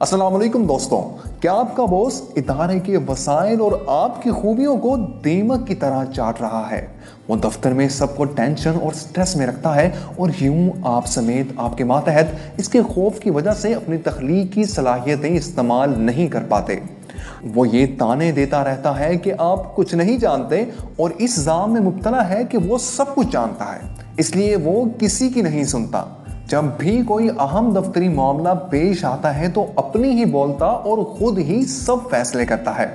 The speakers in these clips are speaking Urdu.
السلام علیکم دوستوں، کیا آپ کا بوس ادارے کے وسائل اور آپ کی خوبیوں کو دیمک کی طرح چاٹ رہا ہے؟ وہ دفتر میں سب کو ٹینشن اور سٹریس میں رکھتا ہے اور یوں آپ سمیت آپ کے ماتحت اس کے خوف کی وجہ سے اپنی تخلیقی صلاحیتیں استعمال نہیں کر پاتے۔ وہ یہ تانے دیتا رہتا ہے کہ آپ کچھ نہیں جانتے اور اس زام میں مبتلا ہے کہ وہ سب کچھ جانتا ہے۔ اس لیے وہ کسی کی نہیں سنتا۔ جب بھی کوئی اہم دفتری معاملہ پیش آتا ہے تو اپنی ہی بولتا اور خود ہی سب فیصلے کرتا ہے۔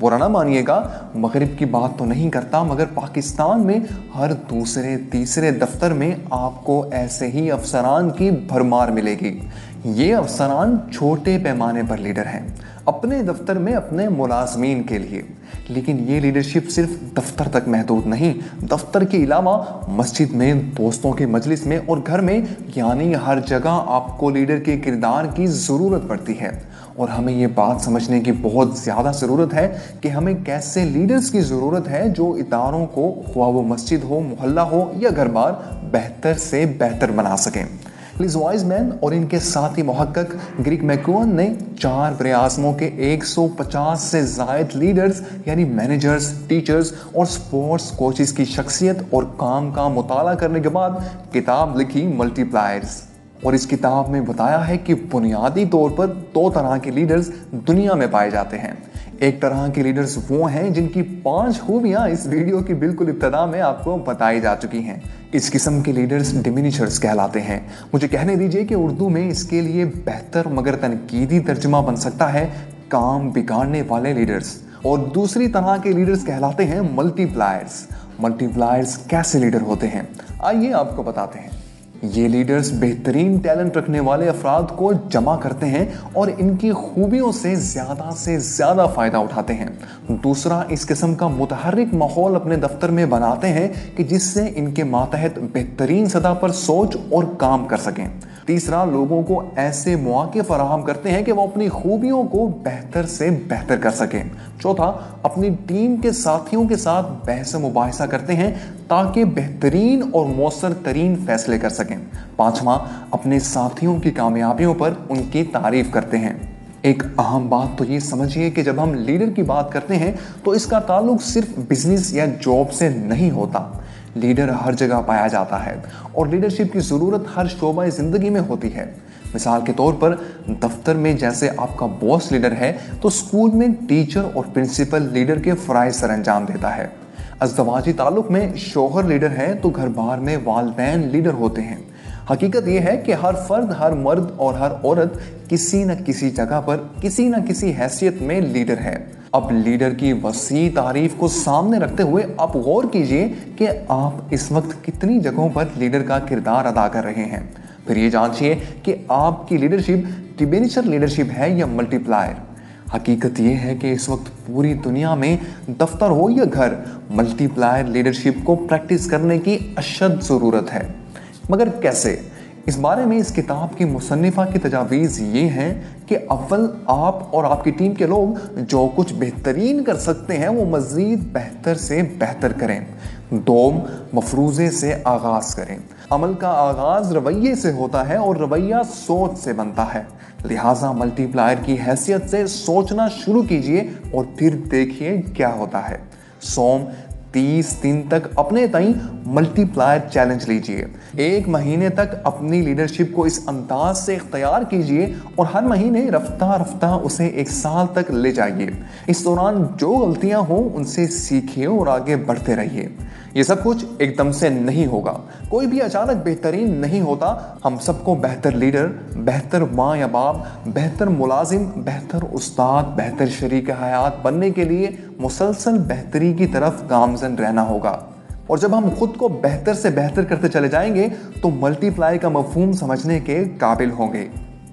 برا نہ مانیے گا، مغرب کی بات تو نہیں کرتا، مگر پاکستان میں ہر دوسرے، تیسرے دفتر میں آپ کو ایسے ہی افسران کی بھرمار ملے گی۔ یہ افسران چھوٹے پیمانے پر لیڈر ہیں۔ اپنے دفتر میں اپنے ملازمین کے لیے۔ لیکن یہ لیڈرشپ صرف دفتر تک محدود نہیں، دفتر کے علاوہ مسجد میں، دوستوں کے مجلس میں اور گھر میں یعنی ہر جگہ آپ کو لیڈر کے کردار کی ضرورت پڑتی ہے۔ اور ہمیں یہ بات سمجھنے کی بہت زیادہ ضرورت ہے کہ ہمیں کیسے لیڈرز کی ضرورت ہے جو اداروں کو خواہ وہ مسجد ہو، محلہ ہو یا گھر بار، بہتر سے بہتر بنا سکیں۔ لیز وائز مین اور ان کے ساتھی محقق گریک میکون نے چار پریاسموں کے ایک سو پچاس سے زائد لیڈرز یعنی مینیجرز ٹیچرز اور سپورٹس کوچز کی شخصیت اور کام کا مطالعہ کرنے کے بعد کتاب لکھی ملٹی پلائرز اور اس کتاب میں بتایا ہے کہ بنیادی طور پر دو طرح کے لیڈرز دنیا میں پائے جاتے ہیں۔ ایک طرح کے لیڈرز وہ ہیں جن کی پانچ خوبیاں اس ویڈیو کی بالکل ابتدا میں آپ کو بتائی جا چکی ہیں۔ اس قسم کے لیڈرز ڈیمینیشرز کہلاتے ہیں۔ مجھے کہنے دیجیے کہ اردو میں اس کے لیے بہتر مگر تنقیدی ترجمہ بن سکتا ہے کام بگاڑنے والے لیڈرز۔ اور دوسری طرح کے لیڈرز کہلاتے ہیں ملٹی پلائرز۔ ملٹی پلائرز کیسے لیڈر ہوتے ہیں؟ آئیے آپ کو بتاتے ہیں۔ یہ لیڈرز بہترین ٹیلنٹ رکھنے والے افراد کو جمع کرتے ہیں اور ان کی خوبیوں سے زیادہ سے زیادہ فائدہ اٹھاتے ہیں۔ دوسرا، اس قسم کا متحرک ماحول اپنے دفتر میں بناتے ہیں کہ جس سے ان کے ماتحت بہترین سطح پر سوچ اور کام کر سکیں۔ تیسرا، لوگوں کو ایسے مواقع فراہم کرتے ہیں کہ وہ اپنی خوبیوں کو بہتر سے بہتر کر سکیں۔ چوتھا، اپنی ٹیم کے ساتھیوں کے ساتھ بحث مباحثہ کرتے ہیں تاکہ بہترین اور مؤثر ترین فیصلے کر سکیں۔ پانچواں، اپنے ساتھیوں کی کامیابیوں پر ان کی تعریف کرتے ہیں۔ ایک اہم بات تو یہ سمجھیے کہ جب ہم لیڈر کی بات کرتے ہیں تو اس کا تعلق صرف بزنس یا جاب سے نہیں ہوتا۔ لیڈر ہر جگہ پایا جاتا ہے اور لیڈرشپ کی ضرورت ہر شعبہ زندگی میں ہوتی ہے۔ مثال کے طور پر دفتر میں جیسے آپ کا باس لیڈر ہے تو اسکول میں ٹیچر اور پرنسپل لیڈر کے فرائض سر انجام دیتا ہے۔ ازدواجی تعلق میں شوہر لیڈر ہے تو گھر بار میں والدین لیڈر ہوتے ہیں۔ حقیقت یہ ہے کہ ہر فرد، ہر مرد اور ہر عورت کسی نہ کسی جگہ پر، کسی نہ کسی حیثیت میں لیڈر ہے۔ اب لیڈر کی وسیع تعریف کو سامنے رکھتے ہوئے آپ غور کیجیے کہ آپ اس وقت کتنی جگہوں پر لیڈر کا کردار ادا کر رہے ہیں۔ پھر یہ جانچیے کہ آپ کی لیڈرشپ ٹیبینیچر لیڈرشپ ہے یا ملٹی پلائر حقیقت یہ ہے کہ اس وقت پوری دنیا میں دفتر ہو یا گھر ملٹی پلائر لیڈرشپ کو پریکٹس کرنے کی اشد ضرورت ہے۔ مگر کیسے؟ اس بارے میں اس کتاب کی مصنفہ کی تجاویز یہ ہیں کہ اول آپ اور آپ کی ٹیم کے لوگ جو کچھ بہترین کر سکتے ہیں وہ مزید بہتر سے بہتر کریں۔ دوم، مفروضے سے آغاز کریں۔ عمل کا آغاز رویے سے ہوتا ہے اور رویہ سوچ سے بنتا ہے۔ لہٰذا ملٹی پلائر کی حیثیت سے سوچنا شروع کیجیے اور پھر دیکھیے کیا ہوتا ہے۔ سوم تیس دن تک اپنے تائیں ملٹی پلائر چیلنج لیجیے۔ ایک مہینے تک اپنی لیڈرشپ کو اس انداز سے اختیار کیجیے اور ہر مہینے رفتہ رفتہ اسے ایک سال تک لے جائیے۔ اس دوران جو غلطیاں ہوں ان سے سیکھیے اور آگے بڑھتے رہیے۔ یہ سب کچھ ایک دم سے نہیں ہوگا۔ کوئی بھی اچانک بہترین نہیں ہوتا، ہم سب کو بہتر لیڈر، بہتر ماں یا باپ، بہتر ملازم، بہتر استاد، بہتر شریک حیات بننے کے لیے مسلسل بہتری کی طرف گامزن رہنا ہوگا۔ اور جب ہم خود کو بہتر سے بہتر کرتے چلے جائیں گے، تو ملٹی پلائی کا مفہوم سمجھنے کے قابل ہوں گے۔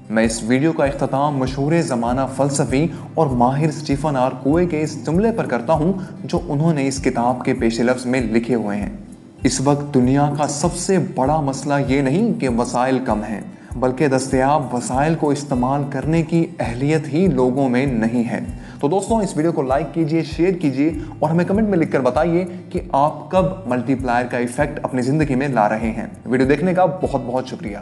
میں اس ویڈیو کا اختتام مشہور زمانہ فلسفی اور ماہر سٹیفن آر کوئے کے اس جملے پر کرتا ہوں جو انہوں نے اس کتاب کے پیش لفظ میں لکھے ہوئے ہیں۔ اس وقت دنیا کا سب سے بڑا مسئلہ یہ نہیں کہ وسائل کم ہیں، بلکہ دستیاب وسائل کو استعمال کرنے کی اہلیت ہی لوگوں میں نہیں ہے۔ تو دوستوں، اس ویڈیو کو لائک کیجیے، شیئر کیجیے اور ہمیں کمنٹ میں لکھ کر بتائیے کہ آپ کب ملٹی پلائر کا ایفیکٹ اپنی زندگی میں لا رہے ہیں۔ ویڈیو دیکھنے کا بہت بہت شکریہ۔